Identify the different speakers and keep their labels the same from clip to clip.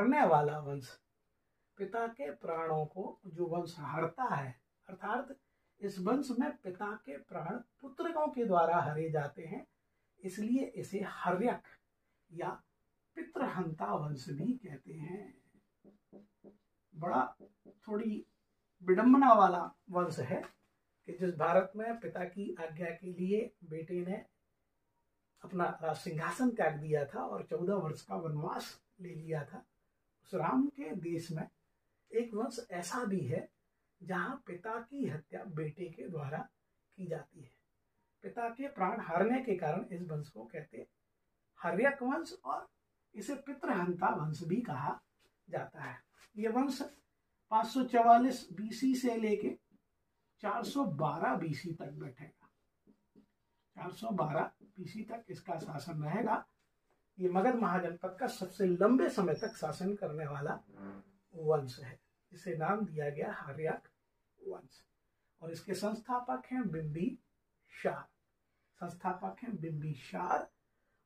Speaker 1: हरने वाला वंश, पिता के प्राणों को जो वंश हरता है, अर्थात इस वंश में पिता के प्राण पुत्रकों के द्वारा हरे जाते हैं, इसलिए इसे हर्यक या पितृहंता वंश भी कहते हैं। बड़ा थोड़ी विडंबना वाला वंश है कि जिस भारत में पिता की आज्ञा के लिए बेटे ने अपना राज सिंहासन त्याग दिया था और चौदह वर्ष का वनवास ले लिया था राम के देश में एक वंश ऐसा भी है जहाँ पिता की हत्या बेटे के द्वारा की जाती है। पिता के प्राण हारने के कारण इस वंश को कहते हर्यक वंश और इसे पितृहंता वंश भी कहा जाता है। ये वंश 544 बीसी से लेके 412 बीसी तक बैठेगा। 412 बीसी तक इसका शासन रहेगा। ये मगध महाजनपद का सबसे लंबे समय तक शासन करने वाला वंश है। इसे नाम दिया गया हर्याक वंश। और इसके संस्थापक हैं बिंबी शार संस्थापक हैं बिंबिशार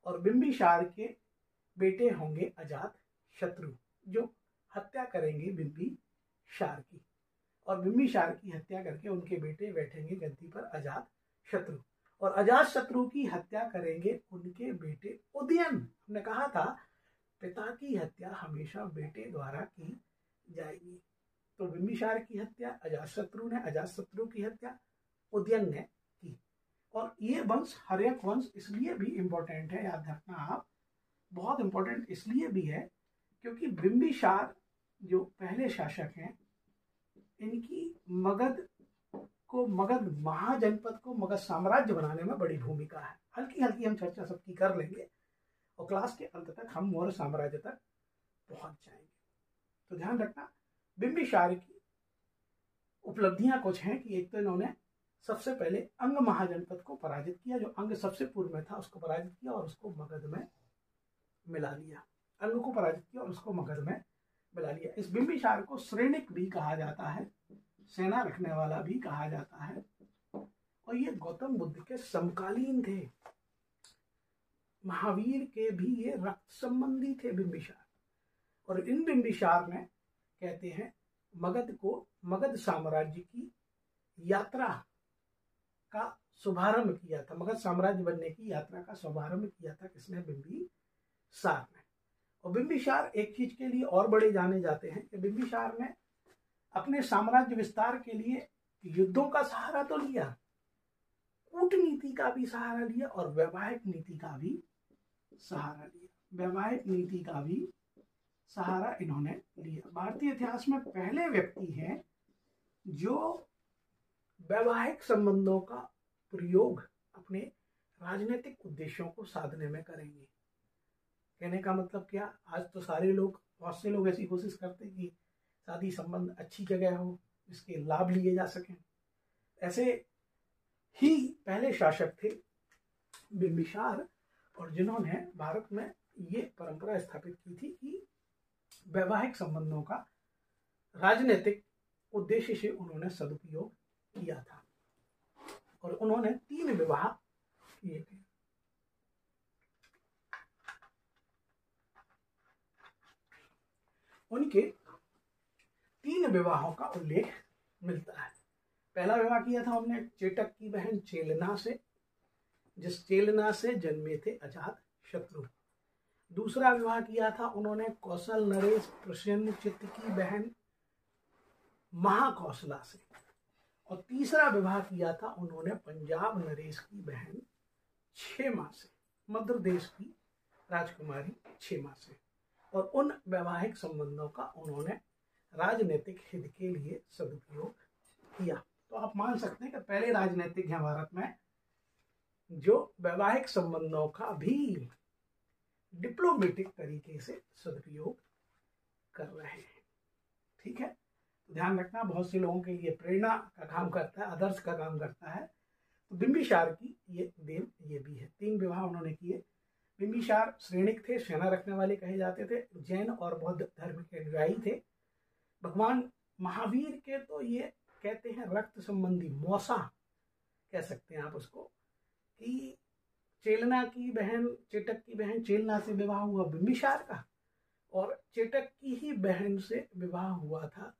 Speaker 1: और बिंबिशार के बेटे होंगे अजात शत्रु, जो हत्या करेंगे बिंबी शार की। और बिंबिशार की हत्या करके उनके बेटे बैठेंगे गद्दी पर अजात शत्रु। और अजात शत्रु की हत्या करेंगे उनके बेटे उदयन। हमने कहा था, पिता की हत्या हमेशा बेटे द्वारा की जाएगी। तो बिंबिसार की हत्या, अजात शत्रु ने अजात शत्रु की हत्या, उदयन ने की। और ये वंश हरेक वंश इसलिए भी इम्पोर्टेंट है, याद रखना आप। बहुत इम्पोर्टेंट इसलिए भी है, क्योंकि बिंबिसार जो पहले शासक हैं, इनकी मगध को मगध महाजनपद को मगध साम्राज्य बनाने में बड़ी भूमिका है। हल्की हल्की हम चर्चा सबकी कर लेंगे और क्लास के अंत तक हम मौर्य साम्राज्य तक पहुँच जाएँगे। तो ध्यान रखना बिंबिसार की उपलब्धियाँ कुछ हैं कि एक तो इन्होंने सबसे पहले अंग महाजनपद को पराजित किया, जो अंग सबसे पूर्व में था, उसको पराजित किया और उसको मगध में मिला लिया। अंग को पराजित किया और उसको मगध में मिला लिया। इस बिंबिसार को श्रेणिक भी कहा जाता है। सेना रखने वाला भी कहा जाता है। और ये गौतम बुद्ध के समकालीन थे। महावीर के भी ये रक्त संबंधी थे बिंबिसार और इन बिंबिसार ने कहते हैं, मगध को, मगध साम्राज्य की यात्रा का शुभारंभ किया था। मगध साम्राज्य बनने की यात्रा का शुभारंभ किया था किसने? बिंबिसार ने। और बिंबिसार एक चीज़ के लिए और बड़े जाने जाते हैं कि बिंबिसार ने अपने साम्राज्य विस्तार के लिए युद्धों का सहारा तो लिया, कूटनीति का भी सहारा लिया और वैवाहिक नीति का भी सहारा लिया। वैवाहिक नीति का भी सहारा इन्होंने लिया। भारतीय इतिहास में पहले व्यक्ति हैं जो वैवाहिक संबंधों का प्रयोग अपने राजनीतिक उद्देश्यों को साधने में करेंगे। कहने का मतलब क्या? आज तो सारे लोग, बहुत से लोग ऐसी कोशिश करते हैं कि शादी संबंध अच्छी जगह हो, इसके लाभ लिए जा सकें। ऐसे ही पहले शासक थे बिम्बिसार और जिन्होंने भारत में ये परंपरा स्थापित की थी कि वैवाहिक संबंधों का राजनीतिक उद्देश्य से उन्होंने सदुपयोग किया था और उन्होंने तीन विवाह किए थे। उनके विवाहों का उल्लेख मिलता है। पहला विवाह किया था उन्होंने चेटक की बहन चेलना से, जिस चेलना से जन्मे थे अजात शत्रु। दूसरा विवाह किया था उन्होंने कौशल नरेश प्रसन्न चित्त की बहन महाकौशला से। और तीसरा विवाह किया था उन्होंने पंजाब नरेश की बहन छेमा से मध्य देश की राजकुमारी छेमा से। और उन वैवाहिक संबंधों का उन्होंने राजनीतिक हित के लिए सदुपयोग किया। तो आप मान सकते हैं कि पहले राजनीतिक है भारत में, जो वैवाहिक संबंधों का भी डिप्लोमेटिक तरीके से सदुपयोग कर रहे हैं। ठीक है? तो ध्यान रखना, बहुत से लोगों के लिए प्रेरणा का काम करता है, आदर्श का काम करता है। तो बिंबिसार की ये देन ये भी है। तीन विवाह उन्होंने किए। बिंबिसार श्रेणिक थे, सेना रखने वाले कहे जाते थे। जैन और बौद्ध धर्म के अनुयायी थे। भगवान महावीर के तो ये कहते हैं रक्त संबंधी मौसा कह सकते हैं आप उसको, कि चेलना की बहन चेटक की बहन चेलना से विवाह हुआ बिम्बिसार का, और चेटक की ही बहन से विवाह हुआ था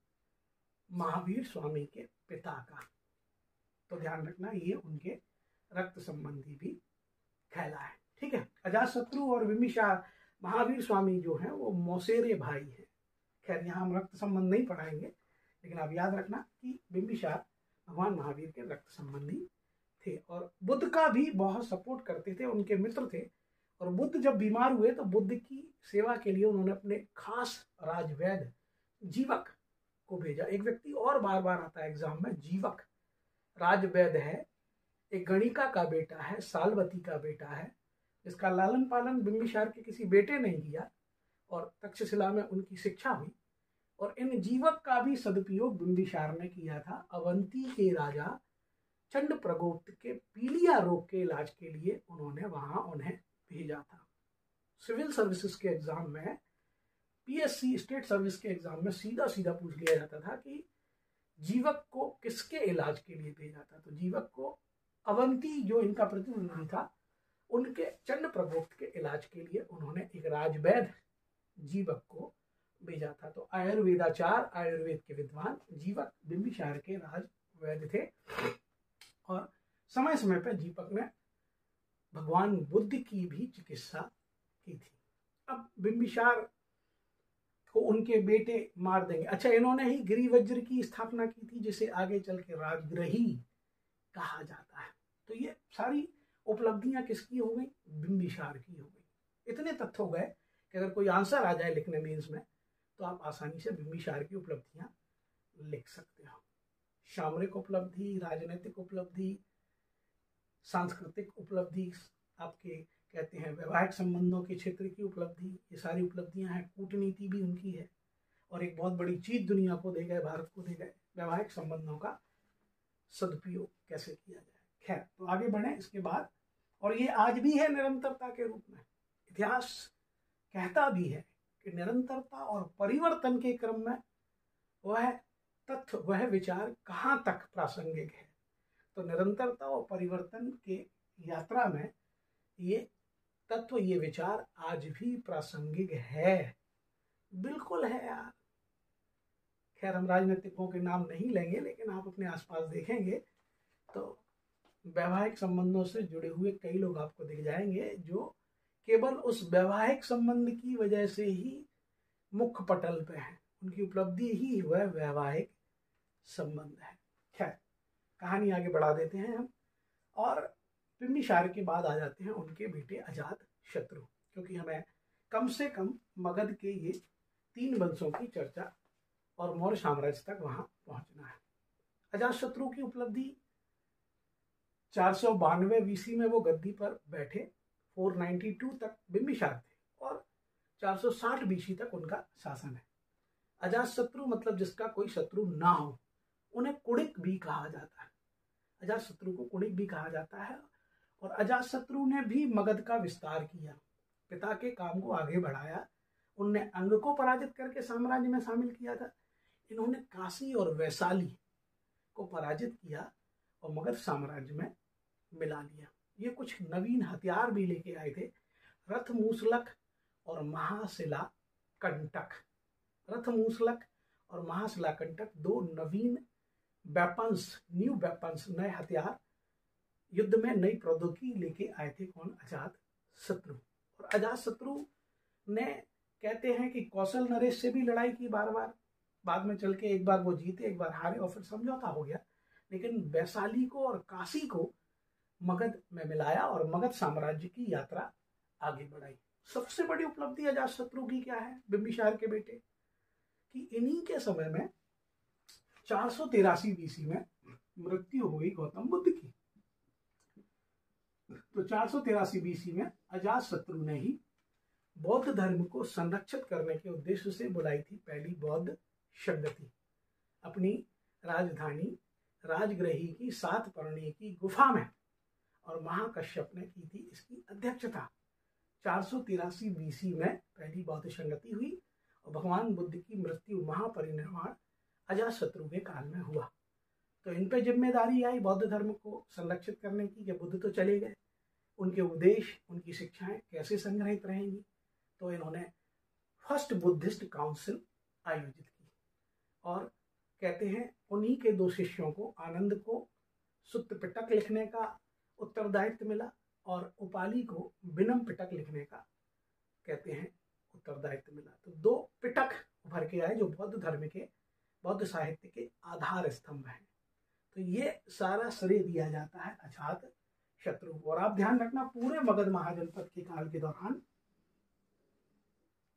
Speaker 1: महावीर स्वामी के पिता का। तो ध्यान रखना, ये उनके रक्त संबंधी भी कहला है। ठीक है अजात शत्रु और विमिषा महावीर स्वामी जो है, वो मौसेरे भाई हैं। खैर, यहाँ हम रक्त संबंध नहीं पढ़ाएँगे, लेकिन आप याद रखना कि बिंबिसार भगवान महावीर के रक्त संबंधी थे और बुद्ध का भी बहुत सपोर्ट करते थे, उनके मित्र थे। और बुद्ध जब बीमार हुए तो बुद्ध की सेवा के लिए उन्होंने अपने खास राजवैद जीवक को भेजा। एक व्यक्ति और बार बार आता है एग्ज़ाम में, जीवक। राजवैद है, एक गणिका का बेटा है, सालवती का बेटा है इसका लालन पालन बिम्बिसार के किसी बेटे ने किया। और तक्षशिला में उनकी शिक्षा हुई और इन जीवक का भी सदुपयोग बिंबिसार ने किया था। अवंती के राजा चंड प्रगोप्त के पीलिया रोग के इलाज के लिए उन्होंने वहाँ उन्हें भेजा था। सिविल सर्विसेज़ के एग्ज़ाम में, पीएससी स्टेट सर्विस के एग्ज़ाम में सीधा सीधा पूछ लिया जाता था कि जीवक को किसके इलाज के लिए भेजा था? तो जीवक को अवंती जो इनका प्रतिनिधि था, उनके चंड प्रकोप के इलाज के लिए उन्होंने एक राजवैद जीवक को भेजा था तो आयुर्वेदाचार, आयुर्वेद के विद्वान जीवक बिंबिसार के राज वैद्य थे। और समय समय पर जीवक ने भगवान बुद्ध की भी चिकित्सा की थी। अब बिंबिसार को उनके बेटे मार देंगे। अच्छा इन्होंने ही गिरिवज्र की स्थापना की थी, जिसे आगे चल के राजग्रही कहा जाता है। तो ये सारी उपलब्धियाँ किसकी हो गई? बिंबिसार की हो गई। इतने तथ्य हो गए कि अगर कोई आंसर आ जाए लिखने में तो आप आसानी से बिंबिसार की उपलब्धियाँ लिख सकते हो। सामरिक उपलब्धि, राजनीतिक उपलब्धि, सांस्कृतिक उपलब्धि, आपके कहते हैं वैवाहिक संबंधों के क्षेत्र की उपलब्धि, ये सारी उपलब्धियाँ हैं, कूटनीति भी उनकी है, और एक बहुत बड़ी चीज़ दुनिया को दे गए, भारत को दे गए, वैवाहिक संबंधों का सदुपयोग कैसे किया जाए? खैर तो आगे बढ़े इसके बाद, और ये आज भी है निरंतरता के रूप में। इतिहास कहता भी है कि निरंतरता और परिवर्तन के क्रम में वह तथ्य, वह विचार कहाँ तक प्रासंगिक है? तो निरंतरता और परिवर्तन के यात्रा में ये तत्व, ये विचार आज भी प्रासंगिक है। बिल्कुल है यार। खैर, हम राजनीतिकों के नाम नहीं लेंगे, लेकिन आप अपने आसपास देखेंगे तो वैवाहिक संबंधों से जुड़े हुए कई लोग आपको दिख जाएँगे जो केवल उस वैवाहिक संबंध की वजह से ही मुख्य पटल पे हैं। उनकी उपलब्धि ही वह वैवाहिक संबंध है। खैर, कहानी आगे बढ़ा देते हैं हम और बिम्बिसार के बाद आ जाते हैं उनके बेटे अजात शत्रु, क्योंकि हमें कम से कम मगध के ये तीन वंशों की चर्चा और मौर्य साम्राज्य तक वहाँ पहुँचना है। अजात शत्रु की उपलब्धि चार सौ बानवे बीसी में वो गद्दी पर बैठे 492 तक बिम्बिसार थे और 460 बीसी तक उनका शासन है। अजात शत्रु मतलब जिसका कोई शत्रु ना हो, उन्हें कुड़िक भी कहा जाता है। अजात शत्रु को कुड़िक भी कहा जाता है और अजात शत्रु ने भी मगध का विस्तार किया। पिता के काम को आगे बढ़ाया। उनने अंग को पराजित करके साम्राज्य में शामिल किया था। इन्होंने काशी और वैशाली को पराजित किया और मगध साम्राज्य में मिला लिया। ये कुछ नवीन हथियार भी लेके आए थे। रथ मूसलक और महाशिला कंटक। रथ मूसलक और महाशिला कंटक दो नवीन वेपन्स, न्यू वेपन्स, नए हथियार युद्ध में नई प्रौद्योगिकी लेके आए थे कौन? अजात शत्रु। और अजात शत्रु ने कहते हैं कि कौशल नरेश से भी लड़ाई की बार बार बाद में चल के एक बार वो जीते, एक बार हारे और फिर समझौता हो गया। लेकिन वैशाली को और काशी को मगध में मिलाया और मगध साम्राज्य की यात्रा आगे बढ़ाई। सबसे बड़ी उपलब्धि अजात शत्रु की क्या है? बिम्बिसार के बेटे। कि इन्हीं के समय में चार सौ तिरासी बीसी में मृत्यु हो गई गौतम बुद्ध की। तो चार सौ तिरासी बीसी में अजात शत्रु ने ही बौद्ध धर्म को संरक्षित करने के उद्देश्य से बुलाई थी पहली बौद्ध शब्दती अपनी राजधानी राजग्रही की सात पर्णी की गुफा में और महाकश्यप ने की थी इसकी अध्यक्षता। चार सौ तिरासी बीसी में पहली बौद्ध संगति हुई और भगवान बुद्ध की मृत्यु महापरिनिर्वाण अजात शत्रु के काल में हुआ। तो इन पर ज़िम्मेदारी आई बौद्ध धर्म को संरक्षित करने की कि बुद्ध तो चले गए। उनके उपदेश, उनकी शिक्षाएँ कैसे संग्रहित रहेंगी? तो इन्होंने फ़र्स्ट बुद्धिस्ट काउंसिल आयोजित की। और कहते हैं, उन्हीं के दो शिष्यों को आनंद को सुत्त पिटक लिखने का उत्तरदायित्व मिला और उपाली को बिनम पिटक लिखने का कहते हैं उत्तरदायित्व मिला। तो दो पिटक उभर के आए जो बौद्ध धर्म के, बौद्ध साहित्य के आधार स्तंभ हैं। तो ये सारा श्रेय दिया जाता है अछात शत्रु को। और आप ध्यान रखना, पूरे मगध महाजनपद के काल के दौरान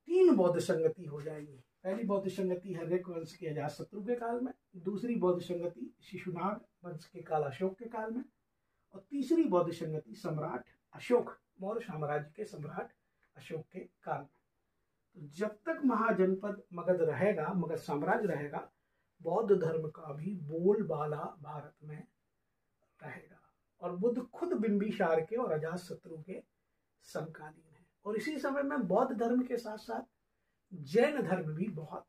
Speaker 1: तीन बौद्ध संगति हो जाएगी। पहली बौद्ध संगति हरिक वंश के अजात शत्रु के काल में, दूसरी बौद्ध संगति शिशुनाग वंश के काल अशोक के काल में और तीसरी बौद्ध संगति सम्राट अशोक, मौर्य साम्राज्य के सम्राट अशोक के काल तो जब तक महाजनपद मगध रहेगा, मगध साम्राज्य रहेगा, बौद्ध धर्म का भी बोलबाला भारत में रहेगा। और बुद्ध खुद बिंबिसार के और अजात शत्रु के समकालीन है। और इसी समय में बौद्ध धर्म के साथ साथ जैन धर्म भी बहुत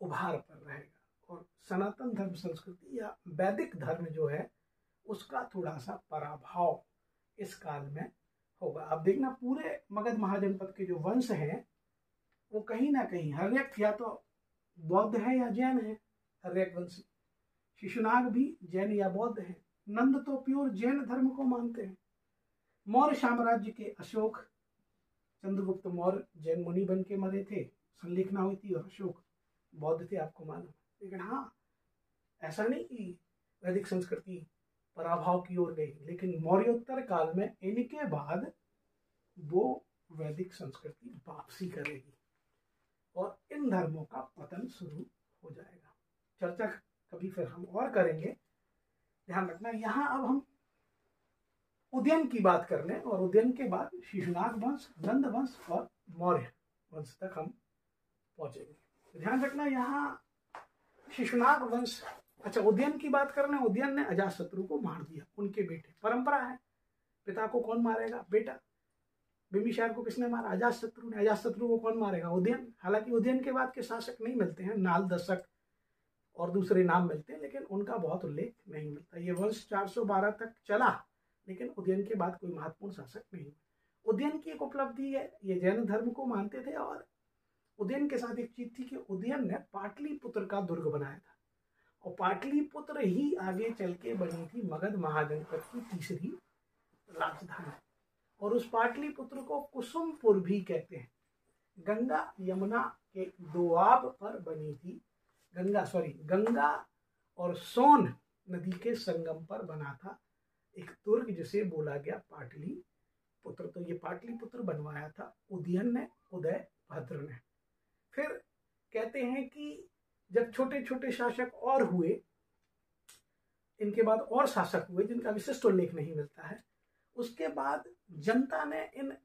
Speaker 1: उभार पर रहेगा। और सनातन धर्म संस्कृति या वैदिक धर्म जो है उसका थोड़ा सा पराभाव इस काल में होगा। अब देखना पूरे मगध महाजनपद के जो वंश हैं, वो कहीं ना कहीं, हर एक या तो बौद्ध है या जैन है, हर एक वंश। शिशुनाग भी जैन या बौद्ध है। नंद तो प्योर जैन धर्म को मानते हैं। मौर्य साम्राज्य के अशोक, चंद्रगुप्त मौर्य जैन मुनि बन के मरे थे, संलिखना हुई थी और अशोक बौद्ध थे, आपको मालूम। लेकिन हाँ ऐसा नहीं कि वैदिक संस्कृति पराभाव की ओर गई। लेकिन मौर्योत्तर काल में इनके बाद वो वैदिक संस्कृति वापसी करेगी और इन धर्मों का पतन शुरू हो जाएगा। चर्चा कभी फिर हम और करेंगे। ध्यान रखना, यहाँ अब हम उदयन की बात कर लें और उद्यन के बाद शिशुनाग वंश, नंद वंश और मौर्य वंश तक हम पहुँचेंगे। ध्यान रखना, यहाँ शिशुनाग वंश अच्छा उद्यन की बात कर रहे उद्यन ने अजात शत्रु को मार दिया, उनके बेटे। परंपरा है, पिता को कौन मारेगा? बेटा। बिम्बिसार को किसने मारा? अजात शत्रु ने। अजात शत्रु को कौन मारेगा? उद्यन। हालाँकि उद्यन के बाद के शासक नहीं मिलते हैं, नाल दशक और दूसरे नाम मिलते हैं, लेकिन उनका बहुत उल्लेख नहीं मिलता। ये वंश 412 तक चला, लेकिन उदयन के बाद कोई महत्वपूर्ण शासक नहीं उदयन की एक उपलब्धि है, ये जैन धर्म को मानते थे और उदयन के साथ एक चीज़ थी कि उदयन ने पाटलिपुत्र का दुर्ग बनाया था। और पाटलिपुत्र ही आगे चल के बनी थी मगध महाजनपद की तीसरी राजधानी। और उस पाटलिपुत्र को कुसुमपुर भी कहते हैं। गंगा यमुना के दोआब पर बनी थी। गंगा सॉरी गंगा और सोन नदी के संगम पर बना था एक तुर्क जिसे बोला गया पाटली पुत्र तो ये पाटली पुत्र बनवाया था उदयन ने उदय भद्र ने। फिर कहते हैं कि जब छोटे छोटे शासक और हुए, इनके बाद और शासक हुए, जिनका विशिष्ट उल्लेख नहीं मिलता है, उसके बाद जनता ने इन